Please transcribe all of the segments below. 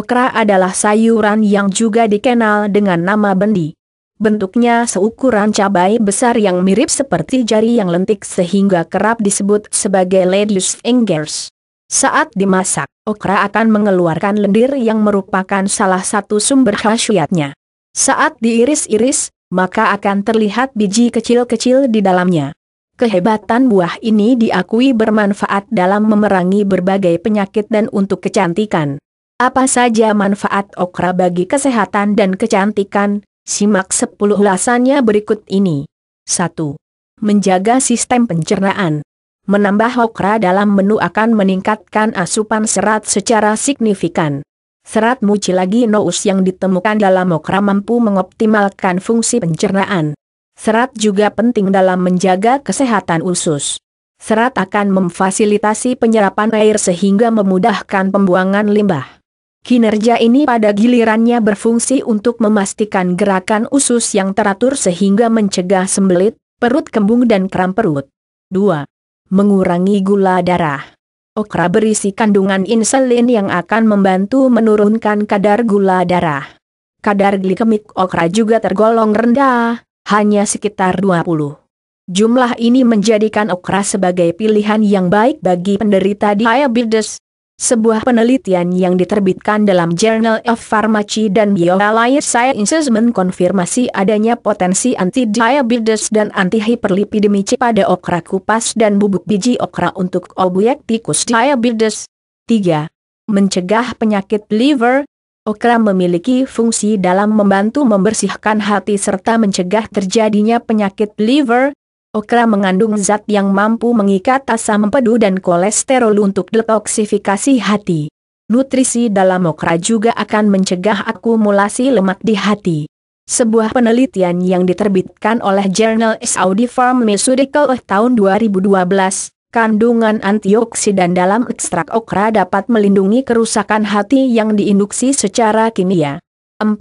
Okra adalah sayuran yang juga dikenal dengan nama bendi. Bentuknya seukuran cabai besar yang mirip seperti jari yang lentik sehingga kerap disebut sebagai lettuce ingers. Saat dimasak, okra akan mengeluarkan lendir yang merupakan salah satu sumber khasiatnya. Saat diiris-iris, maka akan terlihat biji kecil-kecil di dalamnya. Kehebatan buah ini diakui bermanfaat dalam memerangi berbagai penyakit dan untuk kecantikan. Apa saja manfaat okra bagi kesehatan dan kecantikan? Simak 10 ulasannya berikut ini. 1. Menjaga sistem pencernaan. Menambah okra dalam menu akan meningkatkan asupan serat secara signifikan. Serat mucilaginous yang ditemukan dalam okra mampu mengoptimalkan fungsi pencernaan. Serat juga penting dalam menjaga kesehatan usus. Serat akan memfasilitasi penyerapan air sehingga memudahkan pembuangan limbah. Kinerja ini pada gilirannya berfungsi untuk memastikan gerakan usus yang teratur sehingga mencegah sembelit, perut kembung dan kram perut. 2. Mengurangi gula darah. Okra berisi kandungan insulin yang akan membantu menurunkan kadar gula darah. Kadar glikemik okra juga tergolong rendah, hanya sekitar 20. Jumlah ini menjadikan okra sebagai pilihan yang baik bagi penderita diabetes, sebuah penelitian yang diterbitkan dalam Journal of Pharmacy dan Bioallied Sciences mengkonfirmasi adanya potensi anti-diabetes dan anti-hiperlipidemi pada okra kupas dan bubuk biji okra untuk obyek tikus diabetes. 3. Mencegah penyakit liver, okra memiliki fungsi dalam membantu membersihkan hati serta mencegah terjadinya penyakit liver, Okra mengandung zat yang mampu mengikat asam empedu dan kolesterol untuk detoksifikasi hati. Nutrisi dalam okra juga akan mencegah akumulasi lemak di hati. Sebuah penelitian yang diterbitkan oleh Journal Saudi Pharmaceutical tahun 2012, kandungan antioksidan dalam ekstrak okra dapat melindungi kerusakan hati yang diinduksi secara kimia. 4.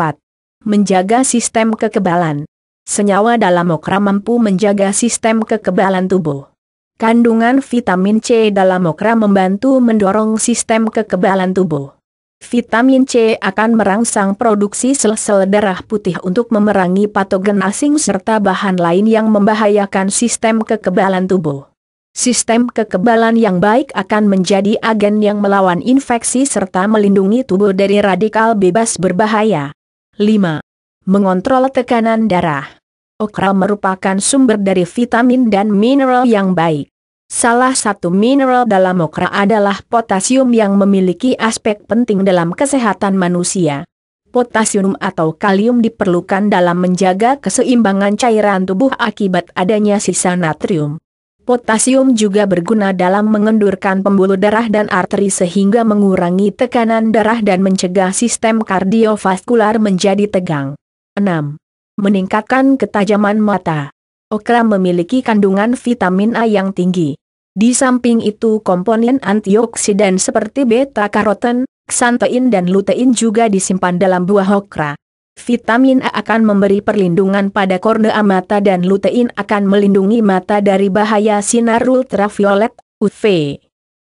Menjaga sistem kekebalan senyawa dalam okra mampu menjaga sistem kekebalan tubuh. Kandungan vitamin C dalam okra membantu mendorong sistem kekebalan tubuh. Vitamin C akan merangsang produksi sel-sel darah putih untuk memerangi patogen asing serta bahan lain yang membahayakan sistem kekebalan tubuh. Sistem kekebalan yang baik akan menjadi agen yang melawan infeksi serta melindungi tubuh dari radikal bebas berbahaya. 5. Mengontrol tekanan darah okra merupakan sumber dari vitamin dan mineral yang baik. Salah satu mineral dalam okra adalah potasium yang memiliki aspek penting dalam kesehatan manusia. Potasium atau kalium diperlukan dalam menjaga keseimbangan cairan tubuh akibat adanya sisa natrium. Potasium juga berguna dalam mengendurkan pembuluh darah dan arteri sehingga mengurangi tekanan darah dan mencegah sistem kardiovaskular menjadi tegang. 6 meningkatkan ketajaman mata. Okra memiliki kandungan vitamin A yang tinggi. Di samping itu komponen antioksidan seperti beta-karoten, xantein dan lutein juga disimpan dalam buah okra. Vitamin A akan memberi perlindungan pada kornea mata dan lutein akan melindungi mata dari bahaya sinar ultraviolet UV.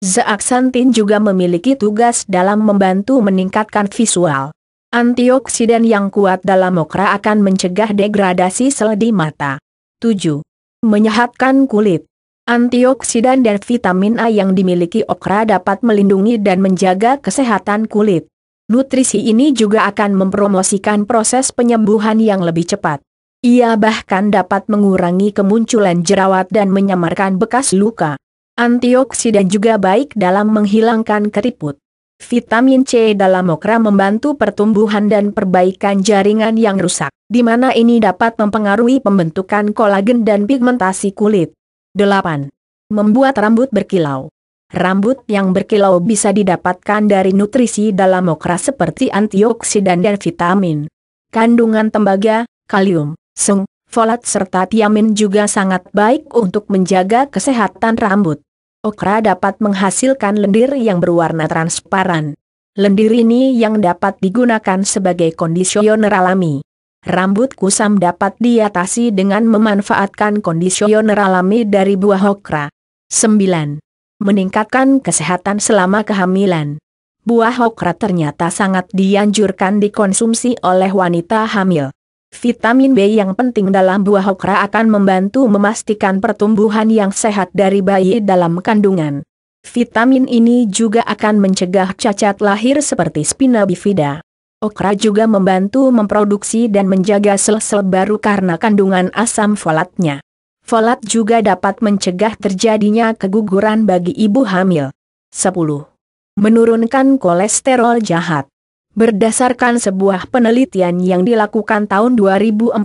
Zeaxanthin juga memiliki tugas dalam membantu meningkatkan visual. Antioksidan yang kuat dalam okra akan mencegah degradasi sel di mata. 7. Menyehatkan kulit. Antioksidan dan vitamin A yang dimiliki okra dapat melindungi dan menjaga kesehatan kulit. Nutrisi ini juga akan mempromosikan proses penyembuhan yang lebih cepat. Ia bahkan dapat mengurangi kemunculan jerawat dan menyamarkan bekas luka. Antioksidan juga baik dalam menghilangkan keriput. Vitamin C dalam okra membantu pertumbuhan dan perbaikan jaringan yang rusak, di mana ini dapat mempengaruhi pembentukan kolagen dan pigmentasi kulit. 8. Membuat rambut berkilau. Rambut yang berkilau bisa didapatkan dari nutrisi dalam okra seperti antioksidan dan vitamin. Kandungan tembaga, kalium, seng, folat serta tiamin juga sangat baik untuk menjaga kesehatan rambut okra dapat menghasilkan lendir yang berwarna transparan. Lendir ini yang dapat digunakan sebagai kondisioner alami. Rambut kusam dapat diatasi dengan memanfaatkan kondisioner alami dari buah okra. 9. Meningkatkan kesehatan selama kehamilan. buah okra ternyata sangat dianjurkan dikonsumsi oleh wanita hamil. Vitamin B yang penting dalam buah okra akan membantu memastikan pertumbuhan yang sehat dari bayi dalam kandungan. Vitamin ini juga akan mencegah cacat lahir seperti spina bifida. Okra juga membantu memproduksi dan menjaga sel-sel baru karena kandungan asam folatnya. Folat juga dapat mencegah terjadinya keguguran bagi ibu hamil. 10 menurunkan kolesterol jahat. Berdasarkan sebuah penelitian yang dilakukan tahun 2014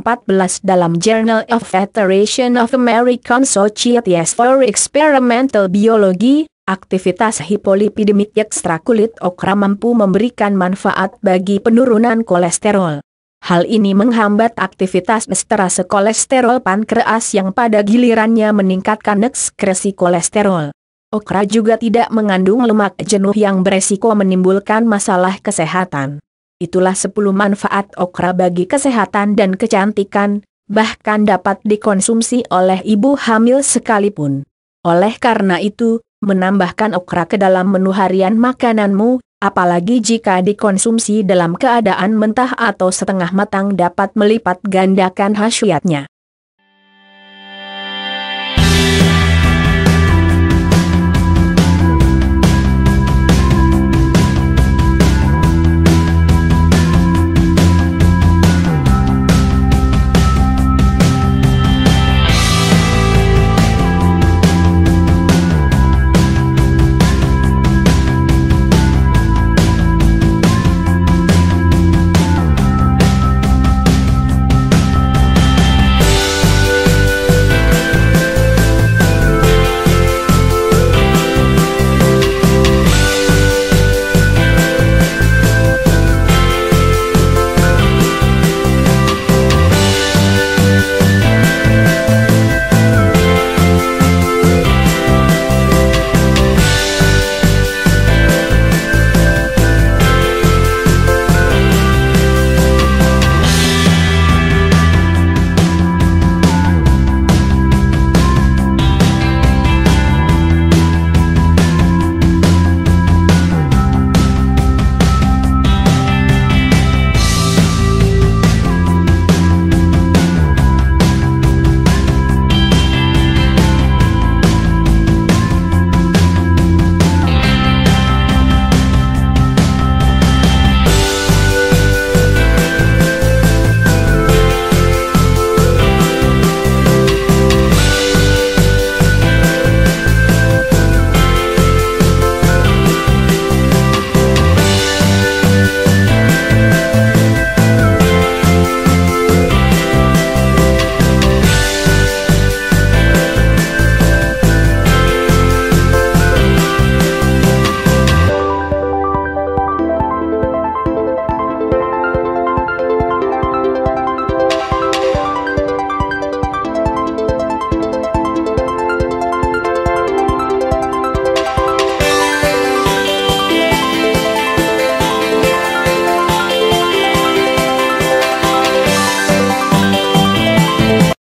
dalam Journal of Federation of American Societies for Experimental Biology, aktivitas hipolipidemik ekstra kulit okra mampu memberikan manfaat bagi penurunan kolesterol. Hal ini menghambat aktivitas esterase kolesterol pankreas yang pada gilirannya meningkatkan ekskresi kolesterol. Okra juga tidak mengandung lemak jenuh yang beresiko menimbulkan masalah kesehatan. Itulah 10 manfaat okra bagi kesehatan dan kecantikan, bahkan dapat dikonsumsi oleh ibu hamil sekalipun. Oleh karena itu, menambahkan okra ke dalam menu harian makananmu, apalagi jika dikonsumsi dalam keadaan mentah atau setengah matang dapat melipat gandakan khasiatnya.